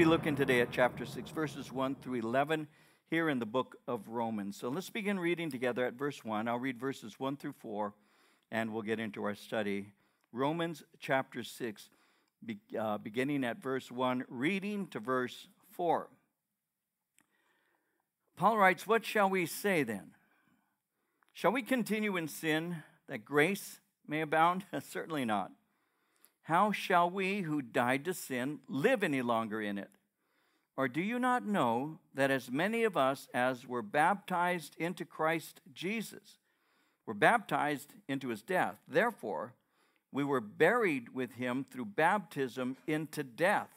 be looking today at chapter 6, verses 1 through 11 here in the book of Romans. So let's begin reading together at verse 1. I'll read verses 1 through 4, and we'll get into our study. Romans chapter 6, be, uh, beginning at verse 1, reading to verse 4. Paul writes, What shall we say then? Shall we continue in sin that grace may abound? Certainly not. How shall we who died to sin live any longer in it? Or do you not know that as many of us as were baptized into Christ Jesus were baptized into his death? Therefore, we were buried with him through baptism into death,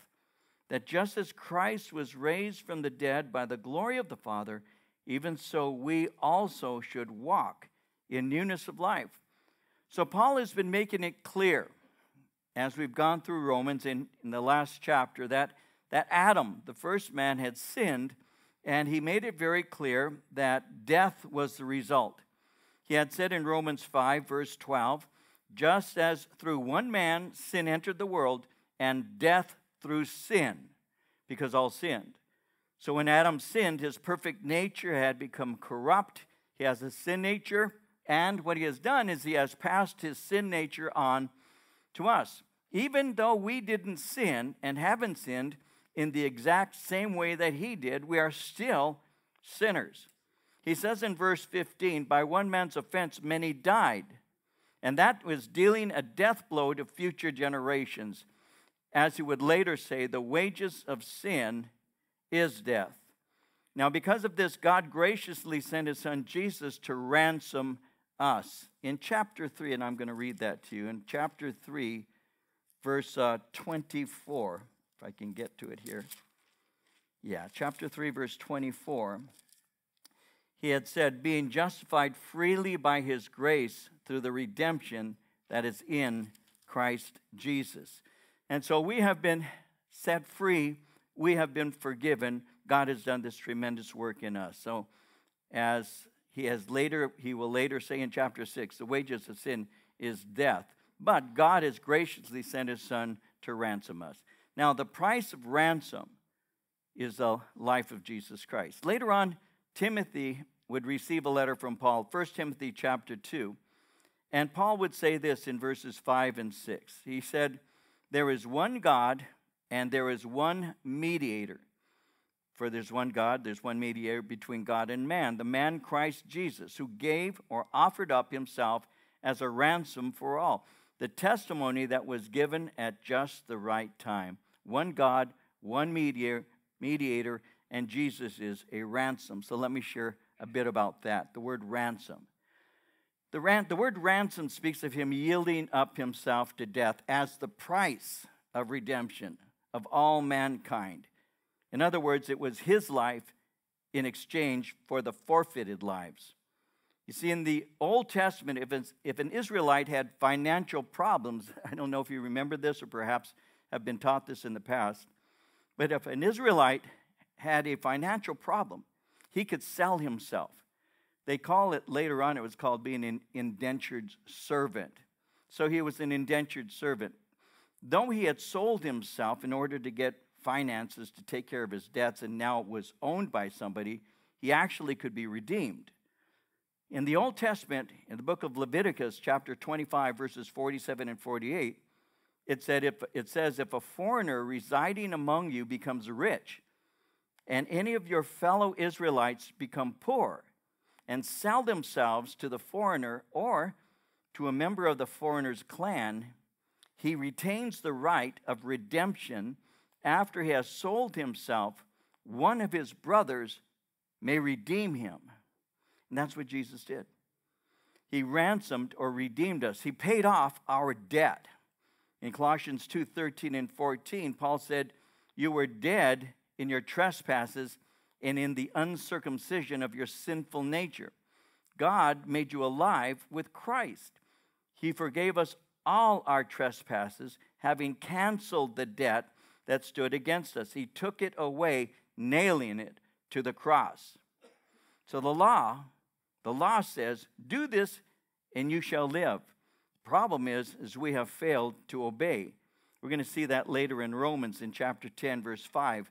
that just as Christ was raised from the dead by the glory of the Father, even so we also should walk in newness of life. So, Paul has been making it clear as we've gone through Romans in, in the last chapter that that Adam, the first man, had sinned, and he made it very clear that death was the result. He had said in Romans 5, verse 12, just as through one man sin entered the world, and death through sin, because all sinned. So when Adam sinned, his perfect nature had become corrupt. He has a sin nature, and what he has done is he has passed his sin nature on to us. Even though we didn't sin and haven't sinned, in the exact same way that he did, we are still sinners. He says in verse 15, By one man's offense, many died. And that was dealing a death blow to future generations. As he would later say, the wages of sin is death. Now, because of this, God graciously sent his son Jesus to ransom us. In chapter 3, and I'm going to read that to you, in chapter 3, verse uh, 24. I can get to it here. Yeah, chapter 3, verse 24. He had said, being justified freely by his grace through the redemption that is in Christ Jesus. And so we have been set free, we have been forgiven. God has done this tremendous work in us. So, as he has later, he will later say in chapter 6, the wages of sin is death. But God has graciously sent his son to ransom us. Now, the price of ransom is the life of Jesus Christ. Later on, Timothy would receive a letter from Paul, 1 Timothy chapter 2. And Paul would say this in verses 5 and 6. He said, There is one God and there is one mediator. For there's one God, there's one mediator between God and man, the man Christ Jesus, who gave or offered up himself as a ransom for all. The testimony that was given at just the right time one God, one mediator, mediator, and Jesus is a ransom. So let me share a bit about that. The word ransom. The, ran, the word ransom speaks of him yielding up himself to death as the price of redemption of all mankind. In other words, it was his life in exchange for the forfeited lives. You see, in the Old Testament, if, if an Israelite had financial problems, I don't know if you remember this or perhaps have been taught this in the past. But if an Israelite had a financial problem, he could sell himself. They call it later on, it was called being an indentured servant. So he was an indentured servant. Though he had sold himself in order to get finances to take care of his debts and now it was owned by somebody, he actually could be redeemed. In the Old Testament, in the book of Leviticus, chapter 25, verses 47 and 48, it said if it says if a foreigner residing among you becomes rich and any of your fellow Israelites become poor and sell themselves to the foreigner or to a member of the foreigner's clan he retains the right of redemption after he has sold himself one of his brothers may redeem him and that's what Jesus did he ransomed or redeemed us he paid off our debt in Colossians 2 13 and 14, Paul said, You were dead in your trespasses and in the uncircumcision of your sinful nature. God made you alive with Christ. He forgave us all our trespasses, having canceled the debt that stood against us. He took it away, nailing it to the cross. So the law, the law says, Do this and you shall live. Problem is, is we have failed to obey. We're going to see that later in Romans in chapter 10, verse 5,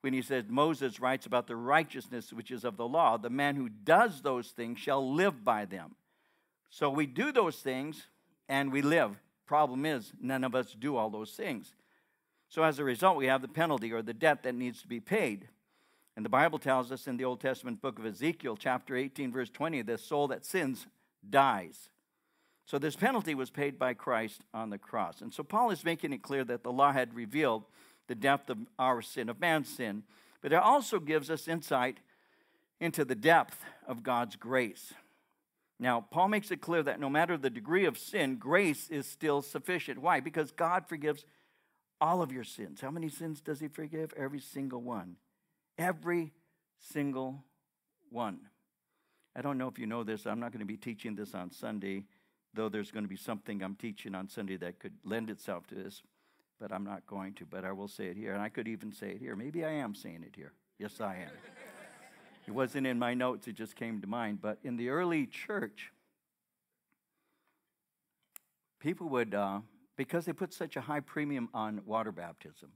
when he says, Moses writes about the righteousness which is of the law. The man who does those things shall live by them. So we do those things and we live. Problem is, none of us do all those things. So as a result, we have the penalty or the debt that needs to be paid. And the Bible tells us in the Old Testament book of Ezekiel, chapter 18, verse 20, the soul that sins dies. So this penalty was paid by Christ on the cross. And so Paul is making it clear that the law had revealed the depth of our sin, of man's sin, but it also gives us insight into the depth of God's grace. Now, Paul makes it clear that no matter the degree of sin, grace is still sufficient. Why? Because God forgives all of your sins. How many sins does He forgive? Every single one. Every single one. I don't know if you know this. I'm not going to be teaching this on Sunday, though there's going to be something I'm teaching on Sunday that could lend itself to this, but I'm not going to. But I will say it here. And I could even say it here. Maybe I am saying it here. Yes, I am. it wasn't in my notes, it just came to mind. But in the early church, people would, uh, because they put such a high premium on water baptism,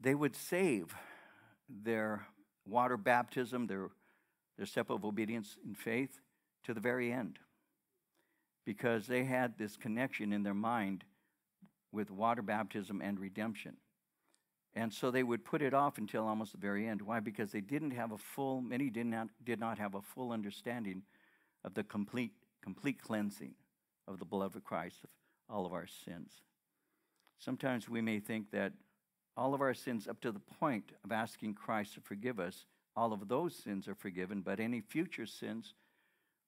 they would save their water baptism, their, their step of obedience in faith, to the very end. Because they had this connection in their mind with water baptism and redemption. And so they would put it off until almost the very end. Why? Because they didn't have a full, many did not, did not have a full understanding of the complete, complete cleansing of the of Christ of all of our sins. Sometimes we may think that all of our sins up to the point of asking Christ to forgive us, all of those sins are forgiven, but any future sins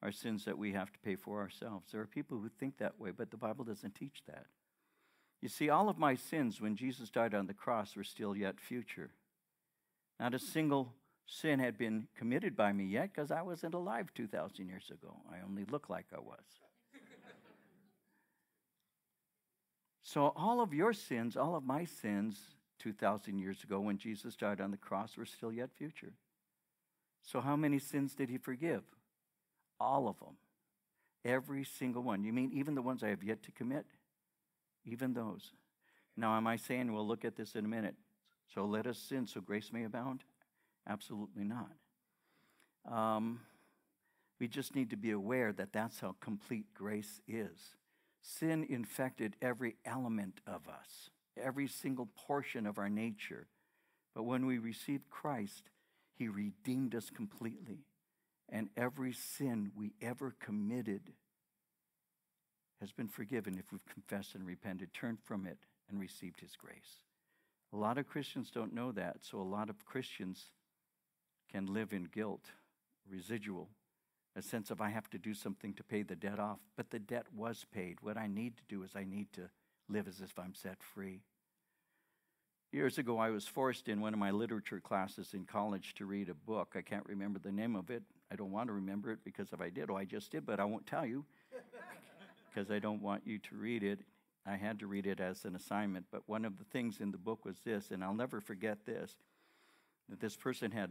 are sins that we have to pay for ourselves. There are people who think that way, but the Bible doesn't teach that. You see, all of my sins when Jesus died on the cross were still yet future. Not a single sin had been committed by me yet because I wasn't alive 2,000 years ago. I only look like I was. So, all of your sins, all of my sins, 2,000 years ago when Jesus died on the cross were still yet future. So, how many sins did he forgive? All of them. Every single one. You mean even the ones I have yet to commit? Even those. Now, am I saying we'll look at this in a minute? So, let us sin so grace may abound? Absolutely not. Um, we just need to be aware that that's how complete grace is. Sin infected every element of us every single portion of our nature. But when we received Christ, He redeemed us completely. And every sin we ever committed has been forgiven if we've confessed and repented, turned from it, and received His grace. A lot of Christians don't know that, so a lot of Christians can live in guilt, residual, a sense of I have to do something to pay the debt off. But the debt was paid. What I need to do is I need to live as if I'm set free. Years ago, I was forced in one of my literature classes in college to read a book. I can't remember the name of it. I don't want to remember it because if I did, oh, I just did, but I won't tell you because I don't want you to read it. I had to read it as an assignment. But one of the things in the book was this, and I'll never forget this that this person had,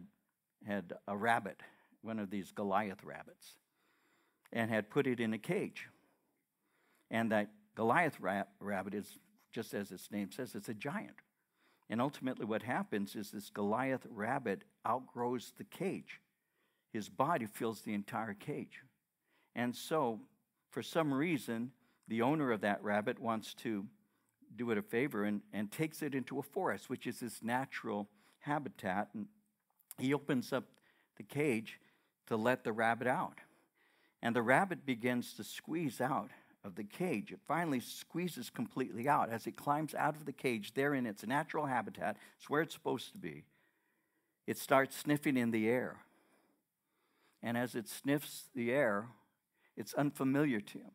had a rabbit, one of these Goliath rabbits, and had put it in a cage. And that Goliath rabbit is, just as its name says, it's a giant. And ultimately, what happens is this Goliath rabbit outgrows the cage. His body fills the entire cage. And so, for some reason, the owner of that rabbit wants to do it a favor and, and takes it into a forest, which is his natural habitat. And he opens up the cage to let the rabbit out. And the rabbit begins to squeeze out of the cage. It finally squeezes completely out. As it climbs out of the cage, there in its natural habitat, it's where it's supposed to be, it starts sniffing in the air. And as it sniffs the air, it's unfamiliar to him.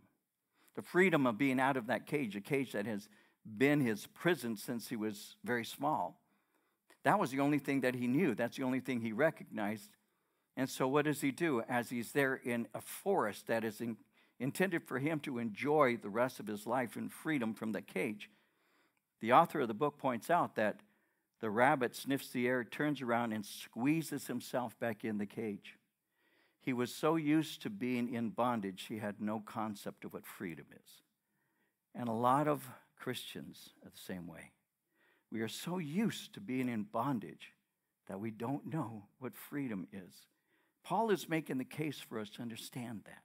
The freedom of being out of that cage, a cage that has been his prison since he was very small, that was the only thing that he knew. That's the only thing he recognized. And so, what does he do as he's there in a forest that is in, intended for him to enjoy the rest of his life in freedom from the cage. The author of the book points out that the rabbit sniffs the air, turns around, and squeezes himself back in the cage. He was so used to being in bondage, he had no concept of what freedom is. And a lot of Christians are the same way. We are so used to being in bondage that we don't know what freedom is. Paul is making the case for us to understand that.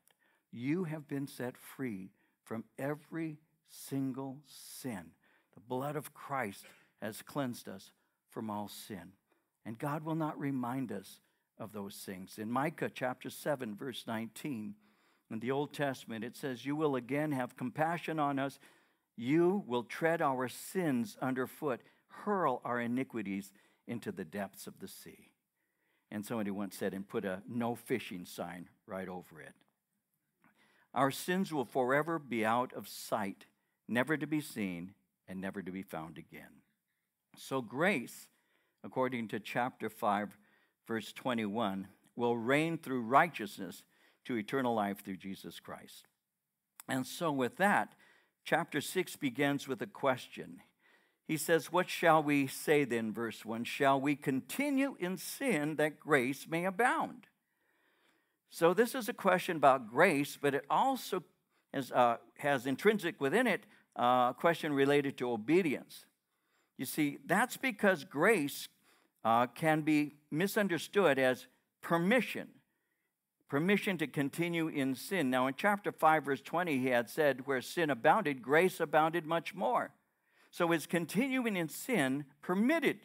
You have been set free from every single sin. The blood of Christ has cleansed us from all sin. And God will not remind us of those things. In Micah chapter 7, verse 19, in the Old Testament, it says, You will again have compassion on us. You will tread our sins underfoot, hurl our iniquities into the depths of the sea. And somebody once said, and put a no fishing sign right over it. Our sins will forever be out of sight, never to be seen, and never to be found again. So, grace, according to chapter 5, verse 21, will reign through righteousness to eternal life through Jesus Christ. And so, with that, chapter 6 begins with a question. He says, What shall we say then, verse 1? Shall we continue in sin that grace may abound? So, this is a question about grace, but it also has, uh, has intrinsic within it uh, a question related to obedience. You see, that's because grace uh, can be misunderstood as permission, permission to continue in sin. Now, in chapter 5, verse 20, he had said, Where sin abounded, grace abounded much more. So, is continuing in sin permitted?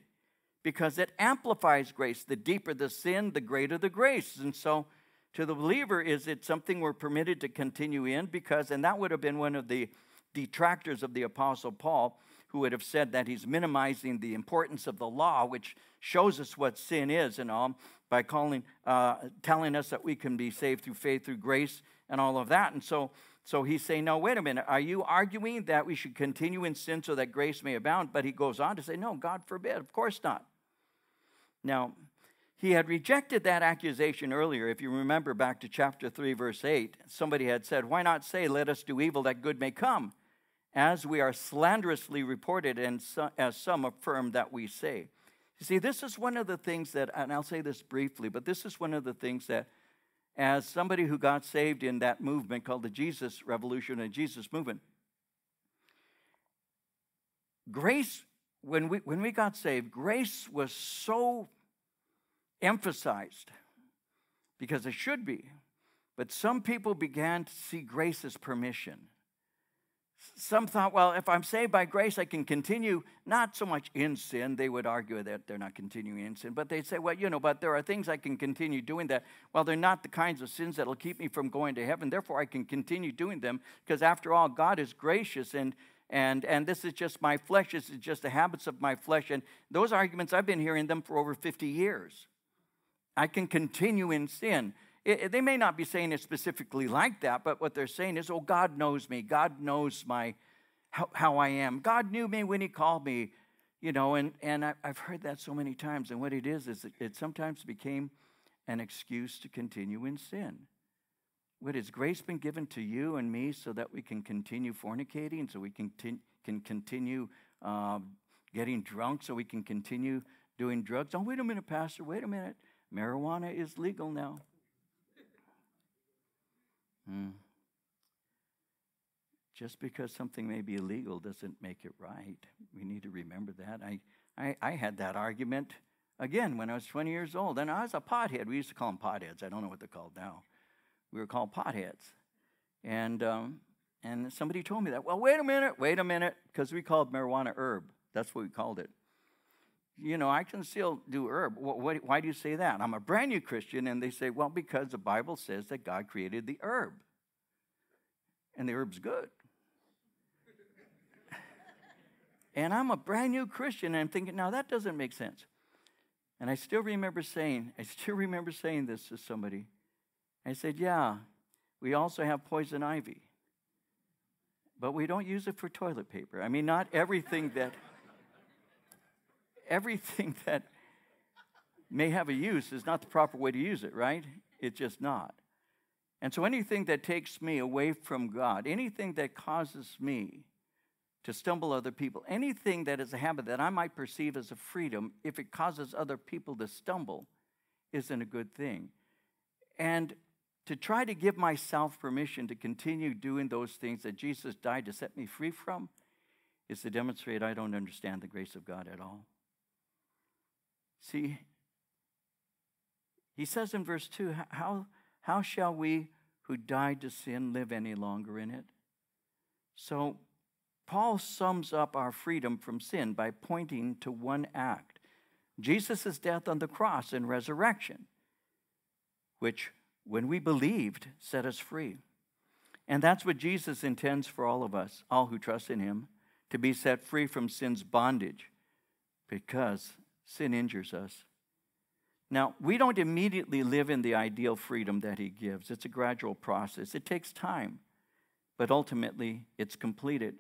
Because it amplifies grace. The deeper the sin, the greater the grace. And so, to the believer, is it something we're permitted to continue in? Because, and that would have been one of the detractors of the Apostle Paul, who would have said that he's minimizing the importance of the law, which shows us what sin is and all, by calling, uh, telling us that we can be saved through faith, through grace, and all of that. And so, so he's saying, no, wait a minute. Are you arguing that we should continue in sin so that grace may abound? But he goes on to say, no, God forbid. Of course not. Now, he had rejected that accusation earlier. If you remember back to chapter 3, verse 8, somebody had said, Why not say, Let us do evil that good may come, as we are slanderously reported, and so, as some affirm that we say. You see, this is one of the things that, and I'll say this briefly, but this is one of the things that, as somebody who got saved in that movement called the Jesus Revolution and Jesus Movement, grace, when we, when we got saved, grace was so emphasized because it should be. But some people began to see grace as permission. Some thought, well, if I'm saved by grace, I can continue not so much in sin. They would argue that they're not continuing in sin, but they'd say, well, you know, but there are things I can continue doing that. Well, they're not the kinds of sins that'll keep me from going to heaven. Therefore, I can continue doing them because, after all, God is gracious and and and this is just my flesh. This is just the habits of my flesh. And those arguments, I've been hearing them for over 50 years. I can continue in sin. It, they may not be saying it specifically like that, but what they're saying is, oh, God knows me. God knows my how, how I am. God knew me when He called me, you know, and, and I, have heard that so many times. And what it is, is it, it sometimes became an excuse to continue in sin. What has grace been given to you and me so that we can continue fornicating, so we can, can continue uh, getting drunk, so we can continue doing drugs? Oh, wait a minute, Pastor, wait a minute. Marijuana is legal now. Hmm. Just because something may be illegal doesn't make it right. We need to remember that. I, I, I had that argument again when I was 20 years old, and I was a pothead. We used to call them potheads. I don't know what they're called now. We were called potheads. And, um, and somebody told me that. Well, wait a minute, wait a minute, because we called marijuana herb. That's what we called it you know, I can still do herb. Why do you say that? I'm a brand new Christian, and they say, well, because the Bible says that God created the herb, and the herb's good. and I'm a brand new Christian, and I'm thinking, now that doesn't make sense. And I still remember saying, I still remember saying this to somebody. I said, yeah, we also have poison ivy, but we don't use it for toilet paper. I mean, not everything that everything that may have a use is not the proper way to use it, right? It's just not. And so anything that takes me away from God, anything that causes me to stumble other people, anything that is a habit that I might perceive as a freedom, if it causes other people to stumble, isn't a good thing. And to try to give myself permission to continue doing those things that Jesus died to set me free from is to demonstrate I don't understand the grace of God at all. See, he says in verse 2 how, how shall we who died to sin live any longer in it? So, Paul sums up our freedom from sin by pointing to one act Jesus' death on the cross and resurrection, which, when we believed, set us free. And that's what Jesus intends for all of us, all who trust in him, to be set free from sin's bondage because sin injures us. Now, we don't immediately live in the ideal freedom that he gives. It's a gradual process, it takes time, but ultimately it's completed.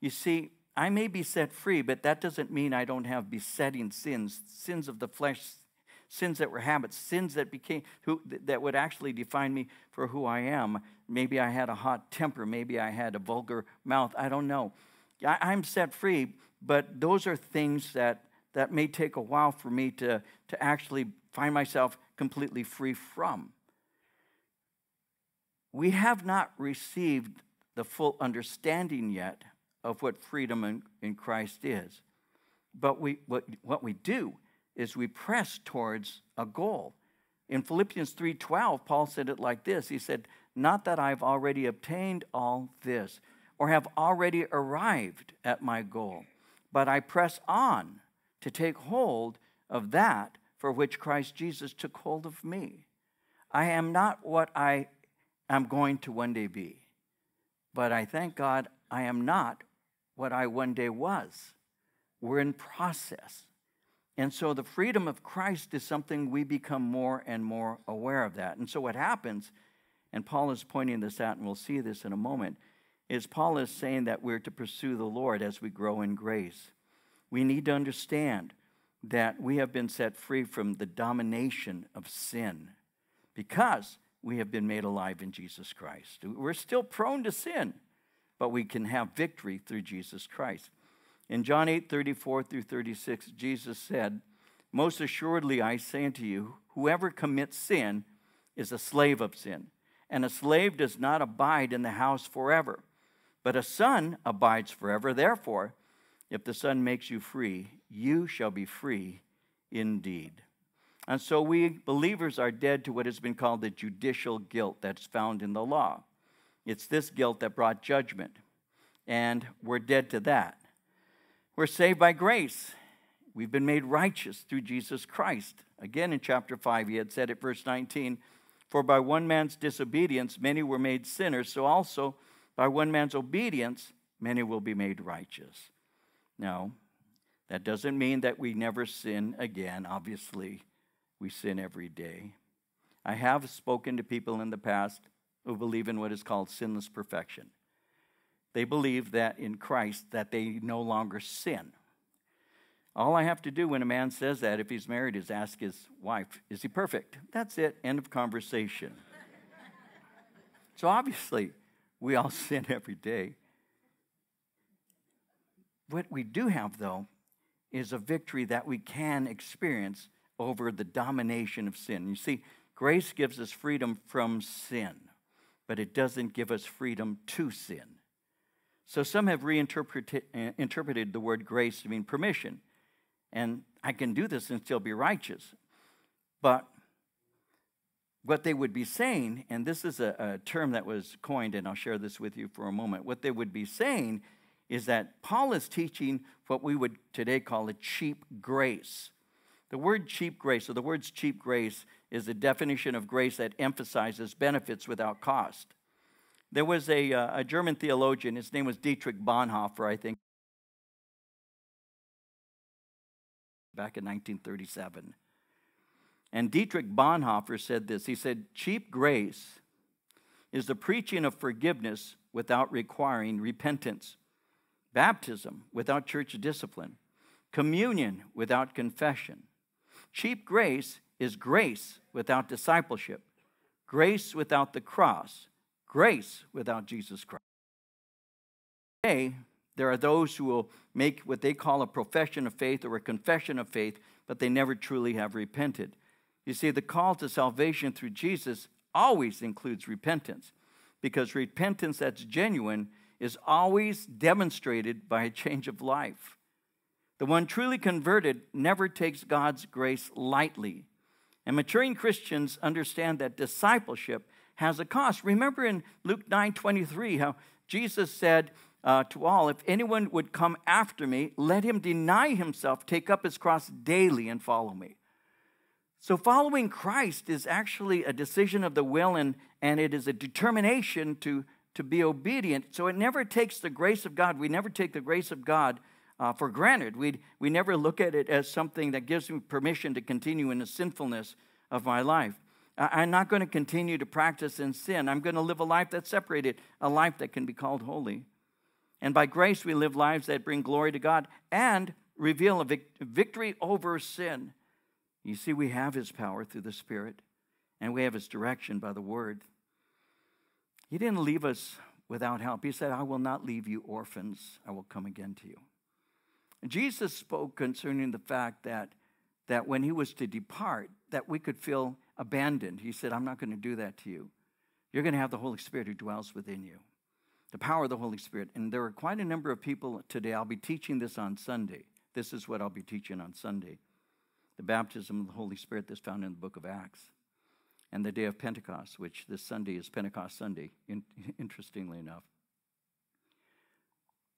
You see, I may be set free, but that doesn't mean I don't have besetting sins, sins of the flesh, sins that were habits, sins that became who that would actually define me for who I am. Maybe I had a hot temper, maybe I had a vulgar mouth. I don't know. I, am set free, but those are things that that may take a while for me to, to actually find myself completely free from. We have not received the full understanding yet of what freedom in, in Christ is. But we, what, what we do is we press towards a goal. In Philippians 3:12, Paul said it like this. He said, "Not that I've already obtained all this or have already arrived at my goal, but I press on to take hold of that for which Christ Jesus took hold of me. I am not what I am going to one day be, but I thank God I am not what I one day was. We're in process. And so the freedom of Christ is something we become more and more aware of that. And so what happens, and Paul is pointing this out, and we'll see this in a moment, is Paul is saying that we're to pursue the Lord as we grow in grace. We need to understand that we have been set free from the domination of sin because we have been made alive in Jesus Christ. We're still prone to sin, but we can have victory through Jesus Christ. In John 8 34 through 36, Jesus said, Most assuredly I say unto you, whoever commits sin is a slave of sin, and a slave does not abide in the house forever, but a son abides forever. Therefore, if the Son makes you free, you shall be free indeed. And so we believers are dead to what has been called the judicial guilt that's found in the law. It's this guilt that brought judgment, and we're dead to that. We're saved by grace. We've been made righteous through Jesus Christ. Again, in chapter 5, he had said at verse 19, For by one man's disobedience many were made sinners, so also by one man's obedience many will be made righteous. No, that doesn't mean that we never sin again. Obviously, we sin every day. I have spoken to people in the past who believe in what is called sinless perfection. They believe that in Christ that they no longer sin. All I have to do when a man says that, if he's married, is ask his wife, Is he perfect? That's it. End of conversation. so obviously, we all sin every day. What we do have, though, is a victory that we can experience over the domination of sin. You see, grace gives us freedom from sin, but it doesn't give us freedom to sin. So some have reinterpreted uh, interpreted the word grace to mean permission. And I can do this and still be righteous. But what they would be saying, and this is a, a term that was coined, and I'll share this with you for a moment. What they would be saying is that Paul is teaching what we would today call a cheap grace. The word cheap grace, or the words cheap grace, is a definition of grace that emphasizes benefits without cost. There was a, uh, a German theologian, his name was Dietrich Bonhoeffer, I think, back in 1937. And Dietrich Bonhoeffer said this He said, Cheap grace is the preaching of forgiveness without requiring repentance baptism without church discipline, communion without confession. Cheap grace is grace without discipleship, grace without the cross, grace without Jesus Christ. Today, there are those who will make what they call a profession of faith or a confession of faith, but they never truly have repented. You see, the call to salvation through Jesus always includes repentance, because repentance that's genuine is always demonstrated by a change of life. The one truly converted never takes God's grace lightly. And maturing Christians understand that discipleship has a cost. Remember in Luke 9 23 how Jesus said uh, to all, If anyone would come after me, let him deny himself, take up his cross daily, and follow me. So, following Christ is actually a decision of the will and, and it is a determination to, to be obedient. So, it never takes the grace of God. We never take the grace of God uh, for granted. We, we never look at it as something that gives me permission to continue in the sinfulness of my life. I'm not going to continue to practice in sin. I'm going to live a life that's separated, a life that can be called holy. And by grace, we live lives that bring glory to God and reveal a vic- victory over sin. You see, we have His power through the Spirit, and we have His direction by the Word. He didn't leave us without help. He said, I will not leave you orphans, I will come again to you. And Jesus spoke concerning the fact that, that when He was to depart, that we could feel abandoned. He said, I'm not going to do that to you. You're going to have the Holy Spirit who dwells within you the power of the Holy Spirit. And there are quite a number of people today. I'll be teaching this on Sunday. This is what I'll be teaching on Sunday the baptism of the Holy Spirit that's found in the book of Acts, and the day of Pentecost, which this Sunday is Pentecost Sunday, in, interestingly enough.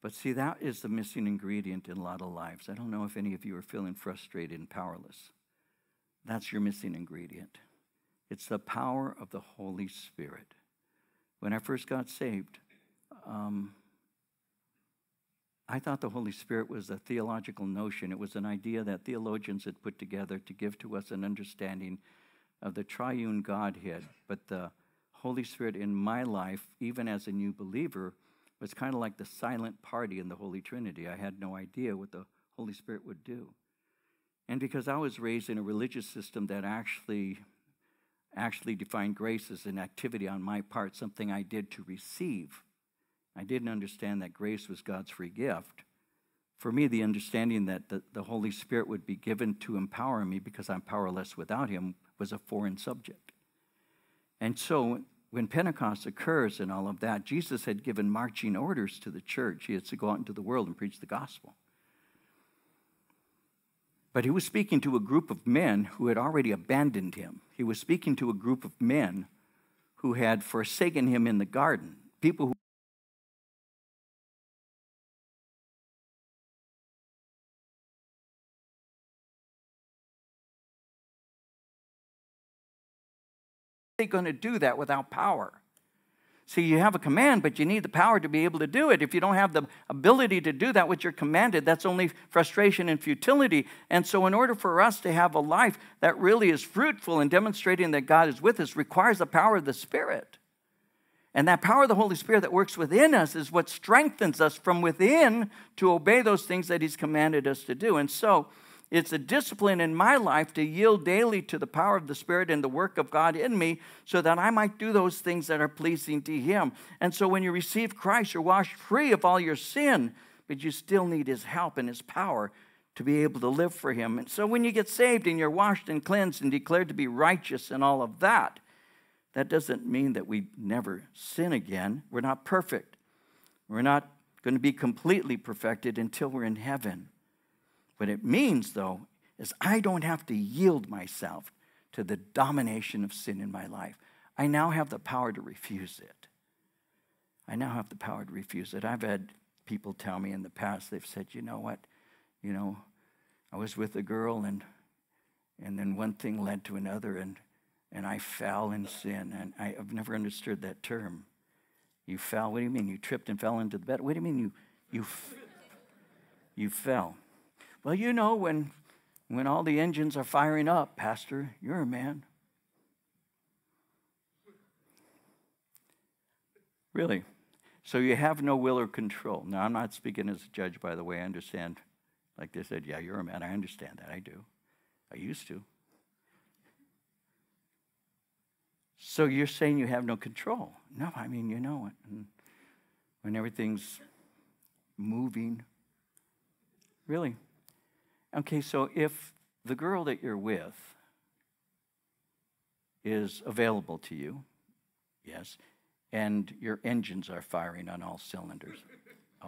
But see, that is the missing ingredient in a lot of lives. I don't know if any of you are feeling frustrated and powerless. That's your missing ingredient. It's the power of the Holy Spirit. When I first got saved, um, I thought the Holy Spirit was a theological notion. It was an idea that theologians had put together to give to us an understanding of the triune Godhead. But the Holy Spirit in my life, even as a new believer, was kind of like the silent party in the Holy Trinity. I had no idea what the Holy Spirit would do. And because I was raised in a religious system that actually actually defined grace as an activity on my part, something I did to receive I didn't understand that grace was God's free gift. For me, the understanding that the, the Holy Spirit would be given to empower me because I'm powerless without Him was a foreign subject. And so, when Pentecost occurs and all of that, Jesus had given marching orders to the church. He had to go out into the world and preach the gospel. But he was speaking to a group of men who had already abandoned him. He was speaking to a group of men who had forsaken him in the garden, people who going to do that without power? See, you have a command, but you need the power to be able to do it. If you don't have the ability to do that which you're commanded, that's only frustration and futility. And so, in order for us to have a life that really is fruitful and demonstrating that God is with us, requires the power of the Spirit. And that power of the Holy Spirit that works within us is what strengthens us from within to obey those things that He's commanded us to do. And so, it's a discipline in my life to yield daily to the power of the Spirit and the work of God in me so that I might do those things that are pleasing to Him. And so when you receive Christ, you're washed free of all your sin, but you still need His help and His power to be able to live for Him. And so when you get saved and you're washed and cleansed and declared to be righteous and all of that, that doesn't mean that we never sin again. We're not perfect. We're not going to be completely perfected until we're in heaven. What it means, though, is I don't have to yield myself to the domination of sin in my life. I now have the power to refuse it. I now have the power to refuse it. I've had people tell me in the past, they've said, you know what, you know, I was with a girl and and then one thing led to another and and I fell in sin. And I, have never understood that term. You fell. What do you mean? You tripped and fell into the bed? What do you mean you you you fell? Well, you know, when, when all the engines are firing up, Pastor, you're a man. Really? So you have no will or control. Now, I'm not speaking as a judge, by the way. I understand. Like they said, yeah, you're a man. I understand that. I do. I used to. So you're saying you have no control? No, I mean, you know it. When everything's moving, really, Okay, so if the girl that you're with is available to you, yes, and your engines are firing on all cylinders.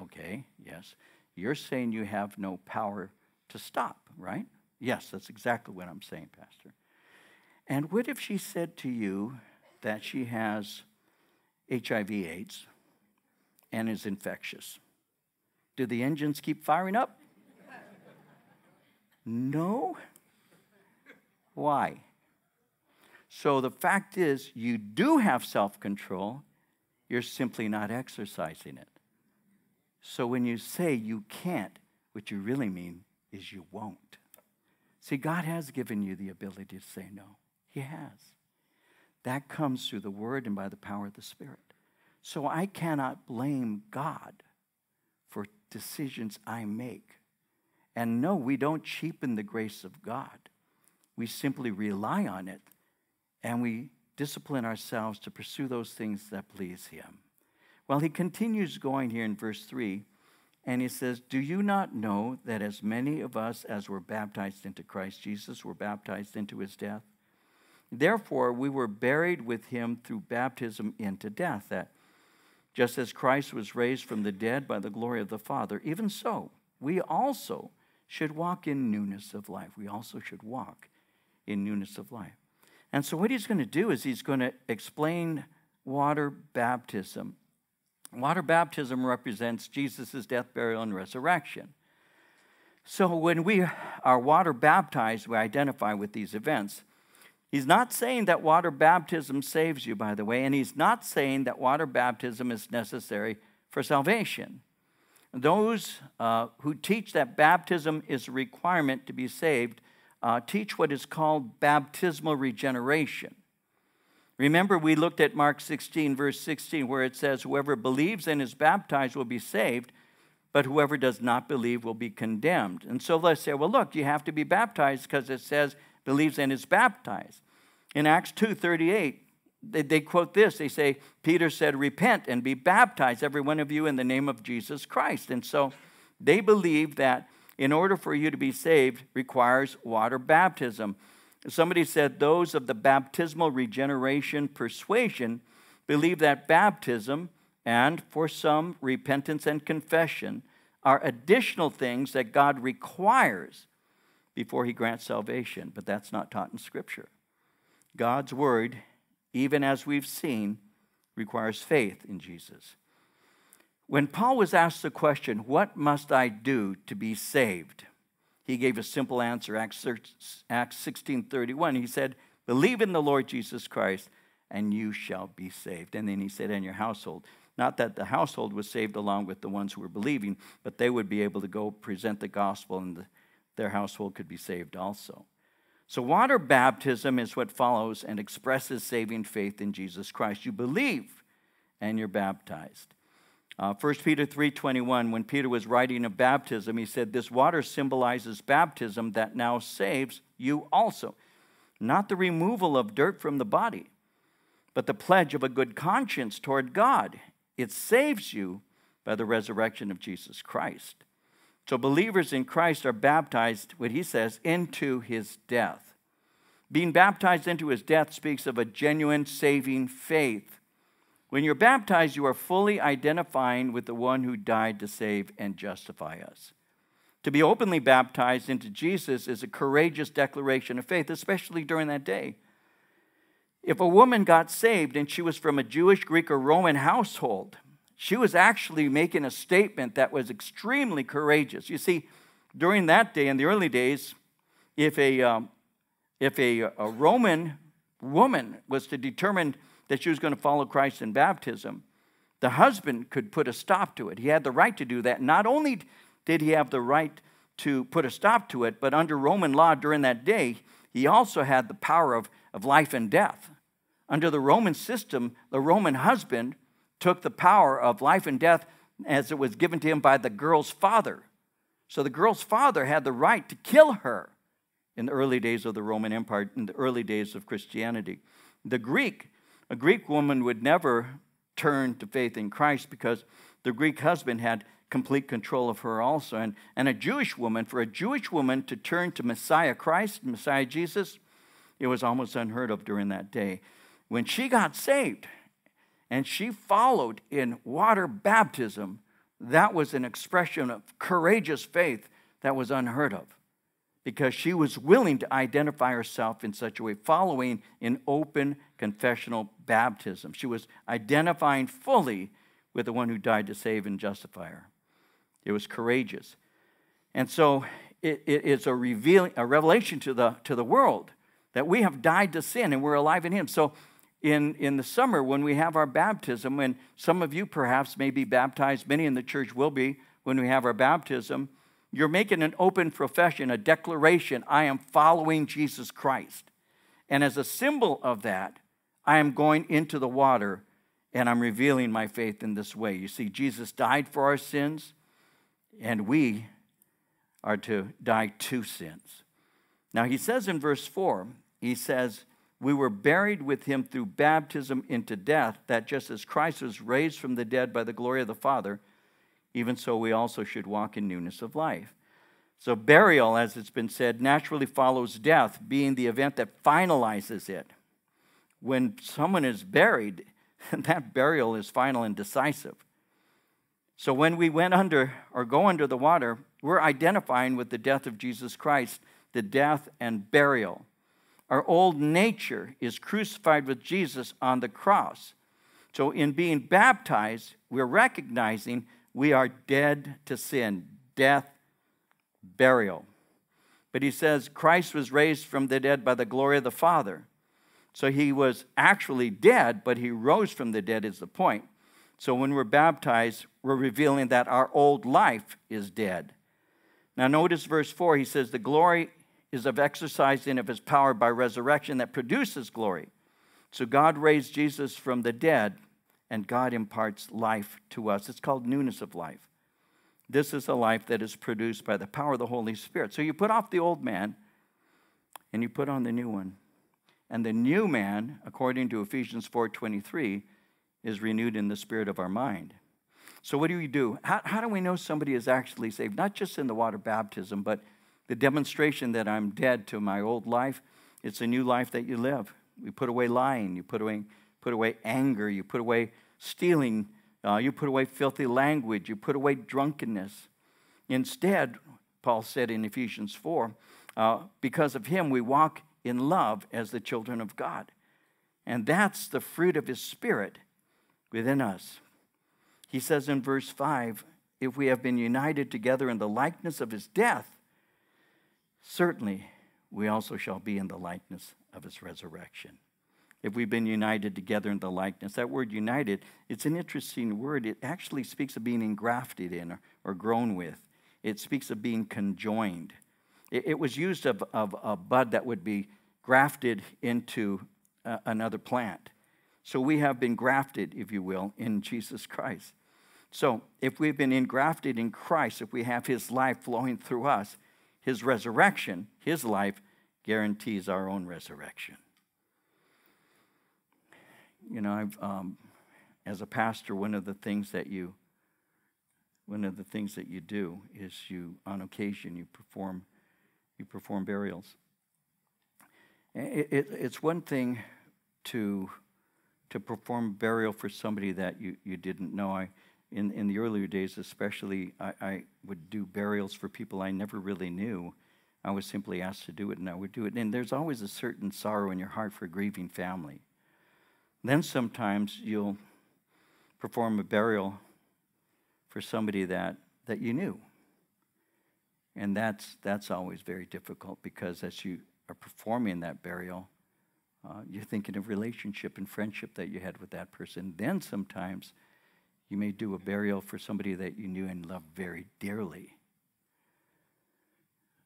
Okay, yes. You're saying you have no power to stop, right? Yes, that's exactly what I'm saying, Pastor. And what if she said to you that she has HIV AIDS and is infectious? Do the engines keep firing up? No. Why? So the fact is, you do have self control, you're simply not exercising it. So when you say you can't, what you really mean is you won't. See, God has given you the ability to say no. He has. That comes through the Word and by the power of the Spirit. So I cannot blame God for decisions I make. And no, we don't cheapen the grace of God. We simply rely on it and we discipline ourselves to pursue those things that please Him. Well, he continues going here in verse 3, and he says, Do you not know that as many of us as were baptized into Christ Jesus were baptized into his death? Therefore, we were buried with him through baptism into death, that just as Christ was raised from the dead by the glory of the Father, even so, we also should walk in newness of life. We also should walk in newness of life. And so, what he's going to do is he's going to explain water baptism. Water baptism represents Jesus' death, burial, and resurrection. So, when we are water baptized, we identify with these events. He's not saying that water baptism saves you, by the way, and he's not saying that water baptism is necessary for salvation. Those uh, who teach that baptism is a requirement to be saved uh, teach what is called baptismal regeneration. Remember, we looked at Mark 16, verse 16, where it says, Whoever believes and is baptized will be saved, but whoever does not believe will be condemned. And so let's say, well, look, you have to be baptized because it says believes and is baptized. In Acts 2 38, they, they quote this. They say, Peter said, Repent and be baptized, every one of you, in the name of Jesus Christ. And so they believe that in order for you to be saved requires water baptism. Somebody said those of the baptismal regeneration persuasion believe that baptism and, for some, repentance and confession are additional things that God requires before He grants salvation, but that's not taught in Scripture. God's Word, even as we've seen, requires faith in Jesus. When Paul was asked the question, What must I do to be saved? He gave a simple answer, Acts 16:31. He said, Believe in the Lord Jesus Christ, and you shall be saved. And then he said, And your household. Not that the household was saved along with the ones who were believing, but they would be able to go present the gospel and the, their household could be saved also. So, water baptism is what follows and expresses saving faith in Jesus Christ. You believe and you're baptized. Uh, 1 Peter 3:21 when Peter was writing of baptism he said this water symbolizes baptism that now saves you also not the removal of dirt from the body but the pledge of a good conscience toward God it saves you by the resurrection of Jesus Christ so believers in Christ are baptized what he says into his death being baptized into his death speaks of a genuine saving faith when you're baptized, you are fully identifying with the one who died to save and justify us. To be openly baptized into Jesus is a courageous declaration of faith, especially during that day. If a woman got saved and she was from a Jewish, Greek, or Roman household, she was actually making a statement that was extremely courageous. You see, during that day, in the early days, if a, um, if a, a Roman woman was to determine that she was going to follow Christ in baptism, the husband could put a stop to it. He had the right to do that. Not only did he have the right to put a stop to it, but under Roman law during that day, he also had the power of, of life and death. Under the Roman system, the Roman husband took the power of life and death as it was given to him by the girl's father. So the girl's father had the right to kill her in the early days of the Roman Empire, in the early days of Christianity. The Greek a Greek woman would never turn to faith in Christ because the Greek husband had complete control of her also. And, and a Jewish woman, for a Jewish woman to turn to Messiah Christ, Messiah Jesus, it was almost unheard of during that day. When she got saved and she followed in water baptism, that was an expression of courageous faith that was unheard of because she was willing to identify herself in such a way, following in open confessional baptism. She was identifying fully with the one who died to save and justify her. It was courageous. And so it, it, it's a, revealing, a revelation to the, to the world that we have died to sin and we're alive in Him. So in, in the summer, when we have our baptism, and some of you perhaps may be baptized, many in the church will be when we have our baptism, you're making an open profession, a declaration I am following Jesus Christ. And as a symbol of that, I am going into the water and I'm revealing my faith in this way. You see, Jesus died for our sins, and we are to die to sins. Now, he says in verse 4, he says, We were buried with him through baptism into death, that just as Christ was raised from the dead by the glory of the Father, even so we also should walk in newness of life. So, burial, as it's been said, naturally follows death, being the event that finalizes it. When someone is buried, that burial is final and decisive. So, when we went under or go under the water, we're identifying with the death of Jesus Christ, the death and burial. Our old nature is crucified with Jesus on the cross. So, in being baptized, we're recognizing we are dead to sin, death, burial. But he says Christ was raised from the dead by the glory of the Father. So he was actually dead, but he rose from the dead, is the point. So when we're baptized, we're revealing that our old life is dead. Now, notice verse 4. He says, The glory is of exercising of his power by resurrection that produces glory. So God raised Jesus from the dead and God imparts life to us. It's called newness of life. This is a life that is produced by the power of the Holy Spirit. So you put off the old man and you put on the new one. And the new man, according to Ephesians 4:23, is renewed in the spirit of our mind. So what do we do? How, how do we know somebody is actually saved? Not just in the water baptism, but the demonstration that I'm dead to my old life. It's a new life that you live. We put away lying, you put away, put away anger, you put away stealing, uh, you put away filthy language, you put away drunkenness. Instead, Paul said in Ephesians 4, uh, because of him we walk in love as the children of God. And that's the fruit of his spirit within us. He says in verse 5 if we have been united together in the likeness of his death, certainly we also shall be in the likeness of his resurrection if we've been united together in the likeness. That word united, it's an interesting word. It actually speaks of being engrafted in or, grown with, it speaks of being conjoined. It, it was used of, of a bud that would be grafted into uh, another plant. So we have been grafted, if you will, in Jesus Christ. So if we've been engrafted in Christ, if we have his life flowing through us, his resurrection, his life, guarantees our own resurrection you know, I've, um, as a pastor, one of the things that you one of the things that you do is you, on occasion, you perform you perform burials. It, it, it's one thing to to perform burial for somebody that you, you didn't know. I in, in the earlier days, especially, I, I would do burials for people I never really knew. I was simply asked to do it, and I would do it. And there's always a certain sorrow in your heart for a grieving family. Then sometimes you'll perform a burial for somebody that, that you knew. And that's, that's always very difficult because as you are performing that burial, uh, you're thinking of relationship and friendship that you had with that person. Then sometimes you may do a burial for somebody that you knew and loved very dearly.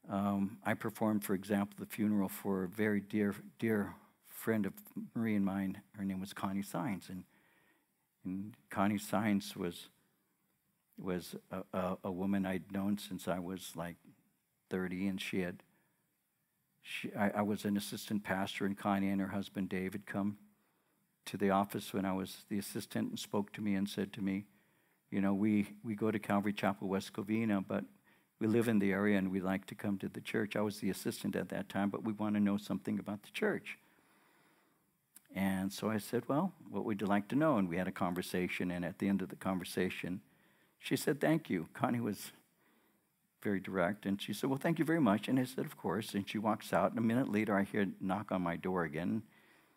Um, I performed, for example, the funeral for a very dear, dear friend of Marie and mine, her name was Connie Signs, and, and Connie Signs was was a, a, a, woman I'd known since I was like 30, and she had. She, I, I was an assistant pastor, and Connie and her husband David come to the office when I was the assistant and spoke to me and said to me, you know, we, we go to Calvary Chapel, West Covina, but we live in the area and we like to come to the church. I was the assistant at that time, but we want to know something about the church. And so I said, Well, what would you like to know? And we had a conversation. And at the end of the conversation, she said, Thank you. Connie was very direct. And she said, Well, thank you very much. And I said, Of course. And she walks out. And a minute later, I hear a knock on my door again.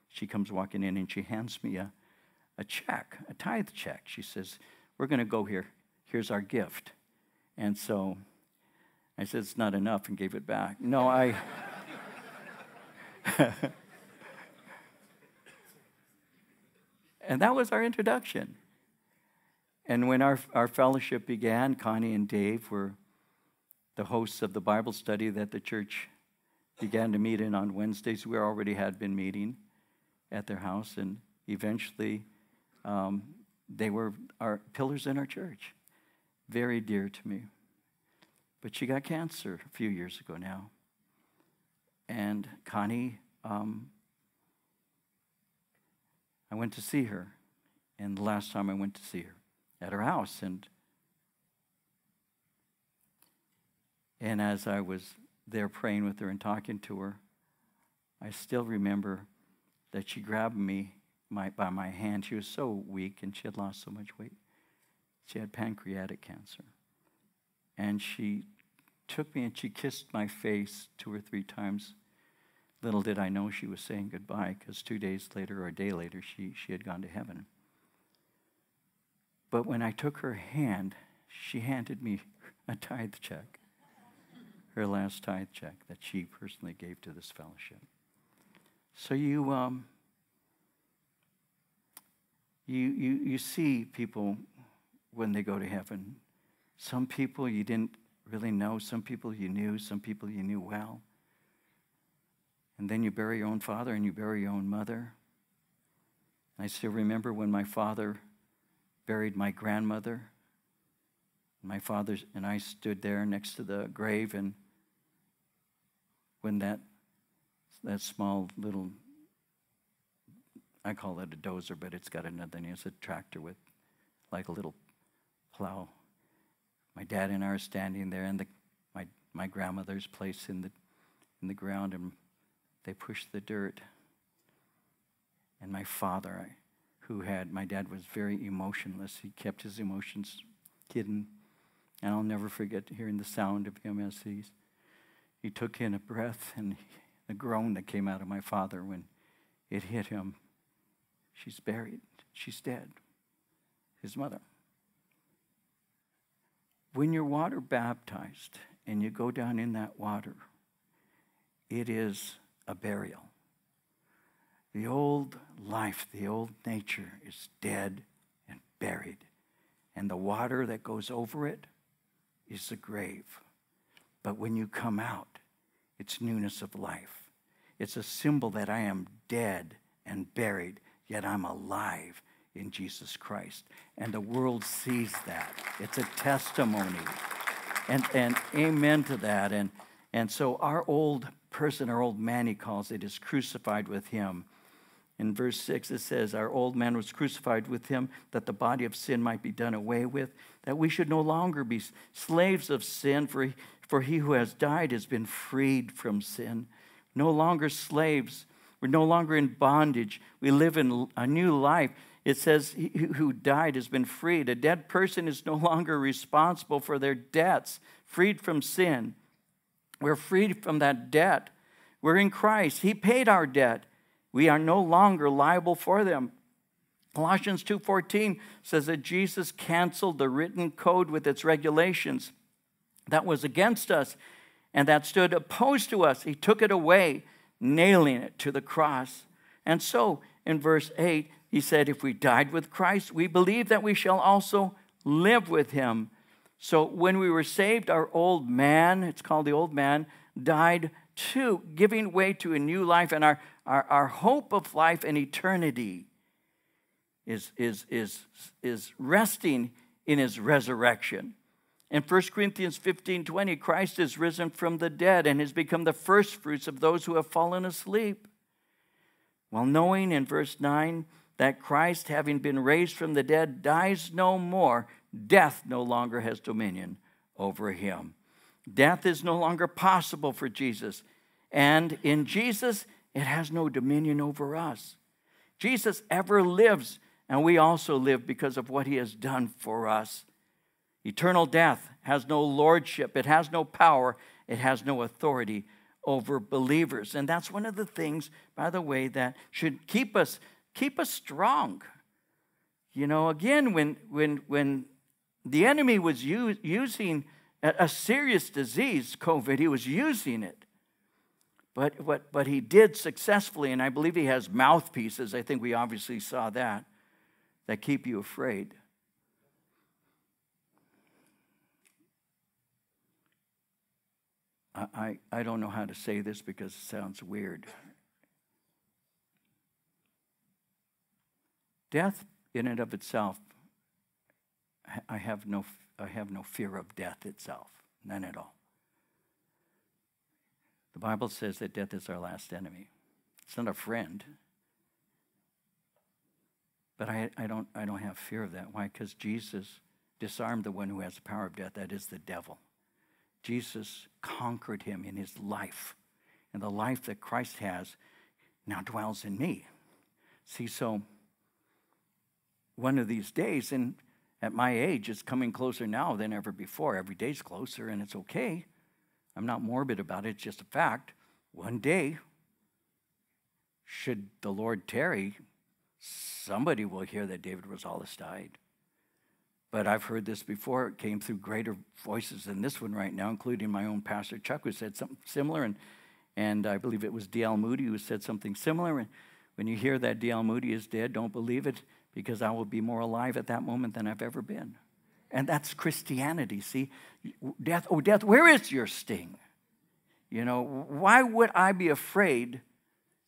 She comes walking in and she hands me a, a check, a tithe check. She says, We're going to go here. Here's our gift. And so I said, It's not enough and gave it back. No, I. and that was our introduction. And when our, our fellowship began, Connie and Dave were the hosts of the Bible study that the church began to meet in on Wednesdays. We already had been meeting at their house, and eventually um, they were our pillars in our church. Very dear to me. But she got cancer a few years ago now. And Connie, um, I went to see her. And the last time I went to see her at her house, and And as I was there praying with her and talking to her, I still remember that she grabbed me my, by my hand. She was so weak and she had lost so much weight. She had pancreatic cancer. And she took me and she kissed my face two or three times. Little did I know she was saying goodbye because two days later or a day later, she, she had gone to heaven. But when I took her hand, she handed me a tithe check her last tithe check that she personally gave to this fellowship. So you, um, you, you, you see people when they go to heaven. Some people you didn't really know, some people you knew, some people you knew well. And then you bury your own father and you bury your own mother. I still remember when my father buried my grandmother. My father and I stood there next to the grave, and when that that small little I call it a dozer, but it's got another name. It's a tractor with like a little plow. My dad and I are standing there, and the, my my grandmother's place in the in the ground, and they push the dirt. And my father, who had my dad was very emotionless. He kept his emotions hidden, and I'll never forget hearing the sound of him as he's he took in a breath and the groan that came out of my father when it hit him. She's buried. She's dead. His mother. When you're water baptized and you go down in that water, it is a burial. The old life, the old nature is dead and buried. And the water that goes over it is the grave. But when you come out, it's newness of life. It's a symbol that I am dead and buried, yet I'm alive in Jesus Christ. And the world sees that. It's a testimony. And, and amen to that. And, and so our old person, our old man, he calls it, is crucified with him. In verse 6, it says, Our old man was crucified with him that the body of sin might be done away with, that we should no longer be slaves of sin, for for he who has died has been freed from sin. No longer slaves. We're no longer in bondage. We live in a new life. It says, He who died has been freed. A dead person is no longer responsible for their debts, freed from sin. We're freed from that debt. We're in Christ. He paid our debt. We are no longer liable for them. Colossians 2:14 says that Jesus canceled the written code with its regulations that was against us and that stood opposed to us. He took it away, nailing it to the cross. And so, in verse 8, he said, If we died with Christ, we believe that we shall also live with him. So, when we were saved, our old man, it's called the old man, died too, giving way to a new life, and our, our, our hope of life and eternity is, is, is, is resting in his resurrection. In 1 Corinthians 15 20, Christ is risen from the dead and has become the firstfruits of those who have fallen asleep. While knowing in verse 9 that Christ, having been raised from the dead, dies no more, death no longer has dominion over him. Death is no longer possible for Jesus. And in Jesus, it has no dominion over us. Jesus ever lives, and we also live because of what he has done for us. Eternal death has no lordship, it has no power, it has no authority over believers. And that's one of the things, by the way, that should keep us keep us strong. You know, again, when when when the enemy was using a serious disease, COVID, he was using it. But, what but he did successfully, and I believe he has mouthpieces. I think we obviously saw that, that keep you afraid. I, I, don't know how to say this because it sounds weird. Death, in and of itself, I have no, I have no fear of death itself, none at all. The Bible says that death is our last enemy. It's not a friend. But I, I, don't, I don't have fear of that. Why? Because Jesus disarmed the one who has the power of death, that is the devil. Jesus conquered him in his life. And the life that Christ has now dwells in me. See, so one of these days, and at my age, it's coming closer now than ever before. Every day's closer, and it's okay. I'm not morbid about it, it's just a fact. One day, should the Lord tarry, somebody will hear that David Rosales died. But I've heard this before. It came through greater voices than this one right now, including my own pastor Chuck, who said something similar. And, and I believe it was D.L. Moody who said something similar. And when you hear that D.L. Moody is dead, don't believe it because I will be more alive at that moment than I've ever been. And that's Christianity. See, death, oh, death, where is your sting? You know, why would I be afraid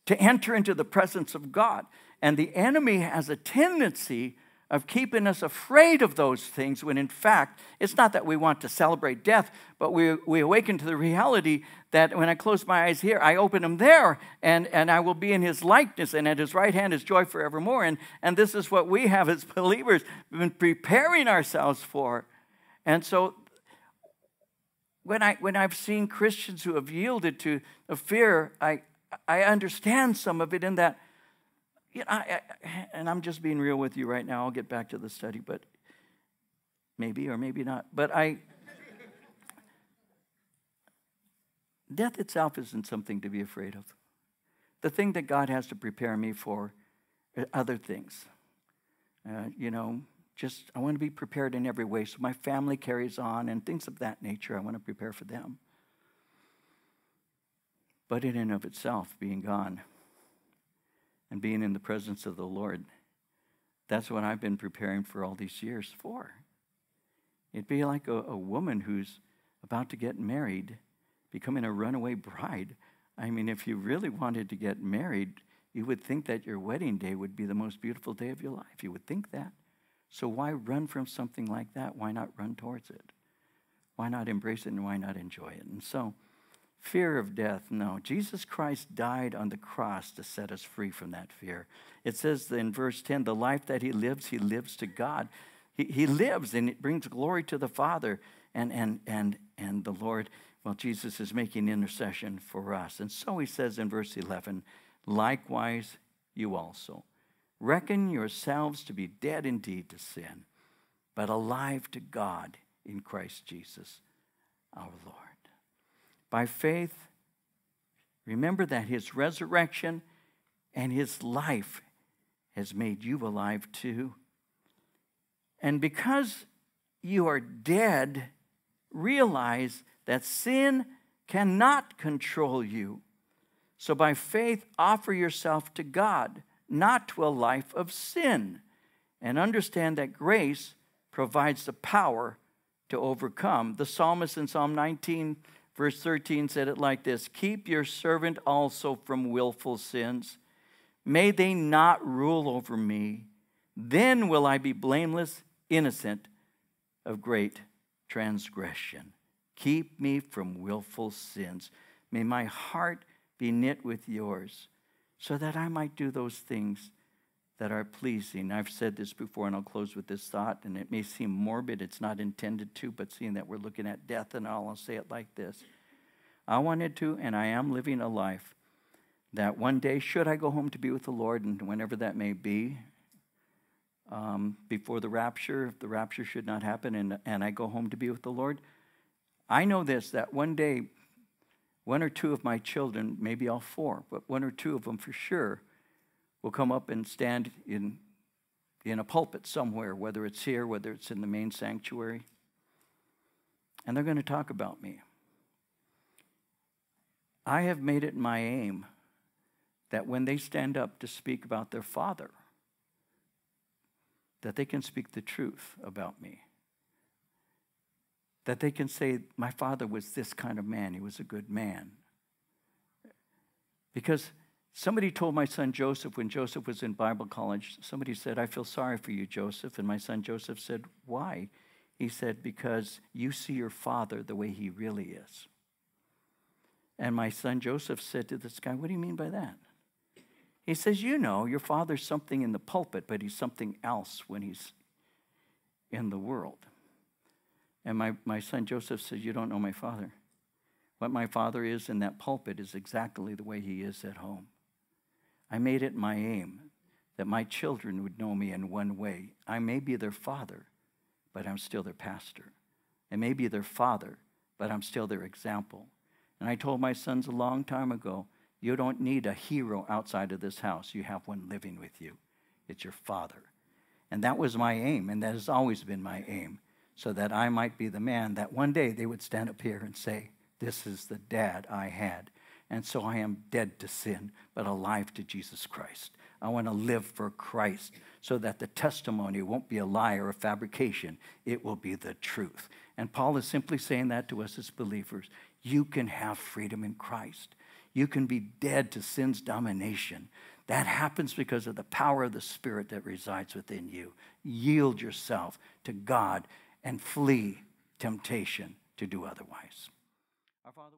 to enter into the presence of God? And the enemy has a tendency of keeping us afraid of those things when in fact it's not that we want to celebrate death but we, we awaken to the reality that when i close my eyes here i open them there and, and i will be in his likeness and at his right hand is joy forevermore and, and this is what we have as believers been preparing ourselves for. And so when, I, when i've seen christians who have yielded to a fear I, I understand some of it in that you know, I, I, and I'm just being real with you right now. I'll get back to the study, but maybe or maybe not. But I, death itself isn't something to be afraid of. The thing that God has to prepare me for are other things. Uh, you know, just I want to be prepared in every way so my family carries on and things of that nature. I want to prepare for them. But in and of itself, being gone, and being in the presence of the Lord. That's what I've been preparing for all these years for. It'd be like a, a woman who's about to get married, becoming a runaway bride. I mean, if you really wanted to get married, you would think that your wedding day would be the most beautiful day of your life. You would think that. So why run from something like that? Why not run towards it? Why not embrace it and why not enjoy it? And so, fear of death. No, Jesus Christ died on the cross to set us free from that fear. It says in verse 10 the life that he lives, he lives to God. He, he lives and it brings glory to the Father and, and, and, and the Lord. Well, Jesus is making intercession for us. And so he says in verse 11, likewise, you also. Reckon yourselves to be dead indeed to sin, but alive to God in Christ Jesus our Lord. By faith, remember that his resurrection and his life has made you alive too. And because you are dead, realize that sin cannot control you. So by faith, offer yourself to God, not to a life of sin, and understand that grace provides the power to overcome. The psalmist in Psalm 19 Verse 13 said it like this Keep your servant also from willful sins. May they not rule over me. Then will I be blameless, innocent of great transgression. Keep me from willful sins. May my heart be knit with yours, so that I might do those things that are pleasing. I've said this before, and I'll close with this thought, and it may seem morbid, it's not intended to, but seeing that we're looking at death and all, I'll say it like this I wanted to, and I am living a life that one day, should I go home to be with the Lord, and whenever that may be, um, before the rapture, if the rapture should not happen, and, and I go home to be with the Lord, I know this that one day, one or two of my children, maybe all four, but one or two of them for sure, will come up and stand in, in a pulpit somewhere, whether it's here, whether it's in the main sanctuary, and they're going to talk about me. I have made it my aim that when they stand up to speak about their father, that they can speak the truth about me. That they can say, My father was this kind of man, he was a good man. Because somebody told my son Joseph when Joseph was in Bible college, somebody said, I feel sorry for you, Joseph. And my son Joseph said, Why? He said, Because you see your father the way he really is. And my son Joseph said to this guy, What do you mean by that? He says, You know, your father's something in the pulpit, but he's something else when he's in the world. And my, my son Joseph says, You don't know my father. What my father is in that pulpit is exactly the way he is at home. I made it my aim that my children would know me in one way. I may be their father, but I'm still their pastor. I may be their father, but I'm still their example. And I told my sons a long time ago you don't need a hero outside of this house. You have one living with you. It's your father. And that was my aim, and that has always been my aim, so that I might be the man that one day they would stand up here and say, This is the dad I had. And so I am dead to sin, but alive to Jesus Christ. I want to live for Christ so that the testimony won't be a lie or a fabrication, it will be the truth. And Paul is simply saying that to us as believers. You can have freedom in Christ. You can be dead to sin's domination. That happens because of the power of the Spirit that resides within you. Yield yourself to God and flee temptation to do otherwise. Our Father,